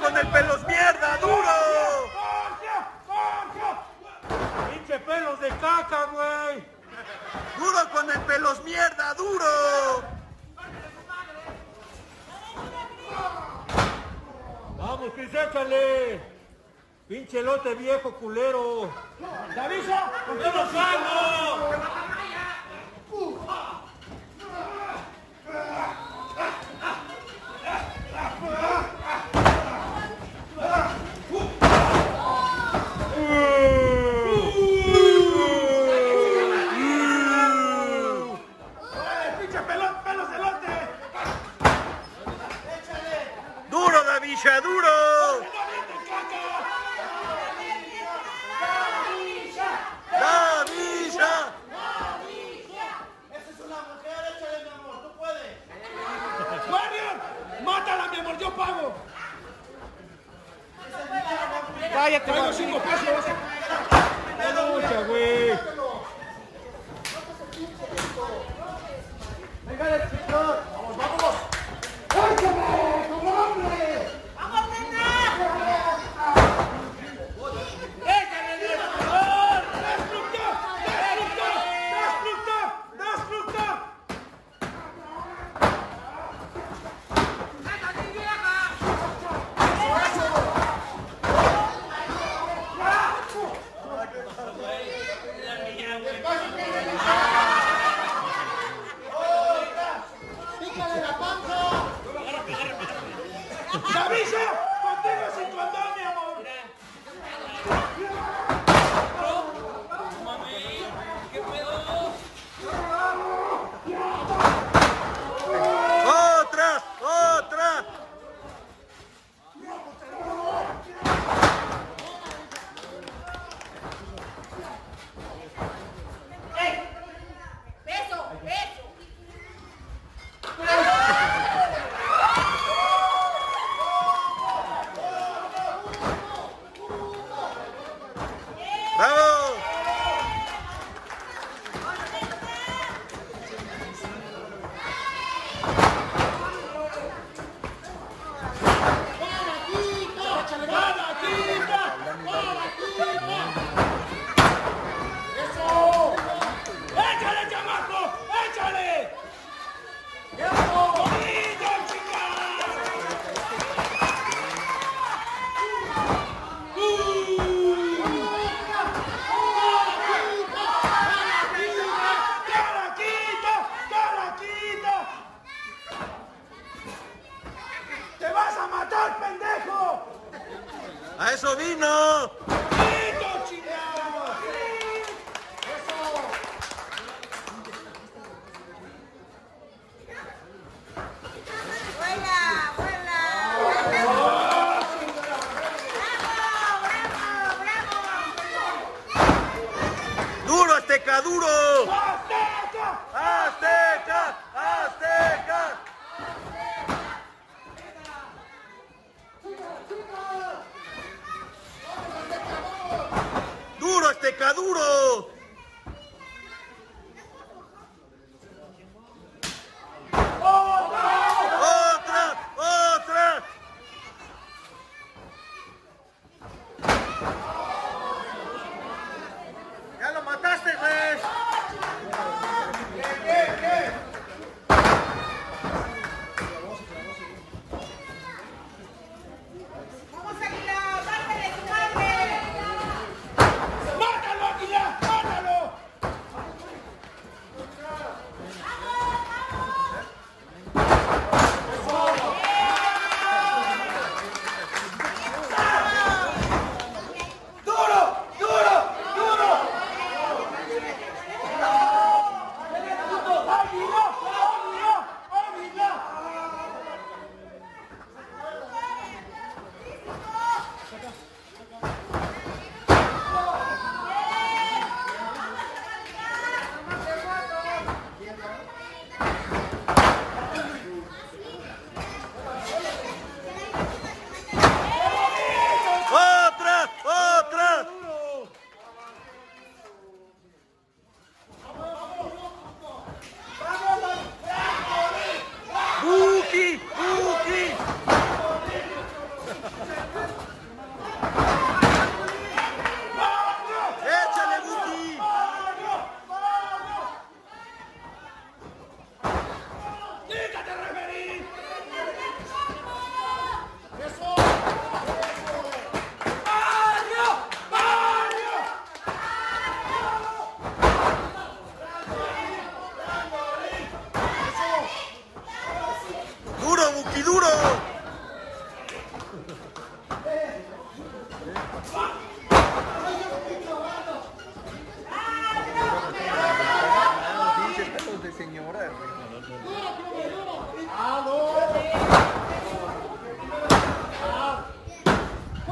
con el pelos mierda, duro. Pinche pelos de caca, güey. Duro con el pelos mierda, duro. Vamos, Cris, échale. Pinche lote viejo culero. ¡Davisa! ¡Con todos Traigo cinco pesos. Avisa! ¡A eso vino! ¡Duro,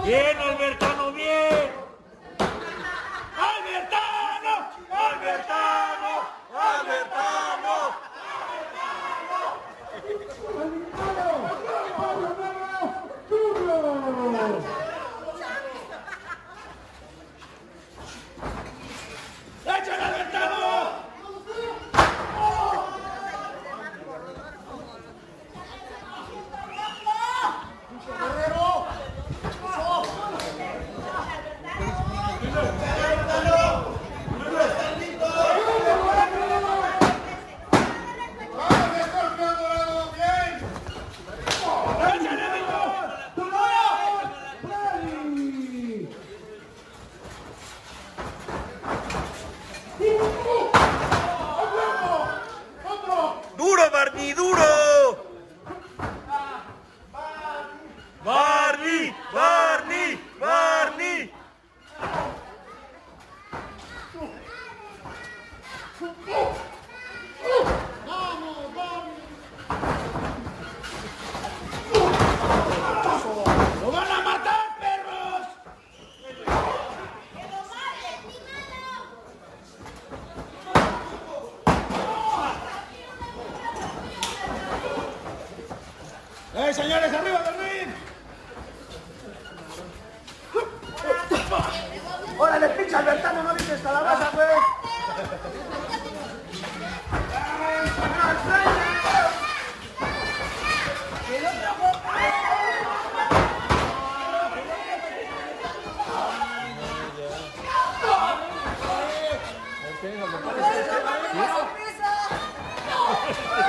Bien, Albertano, Selamat sampai. Piso! Piso!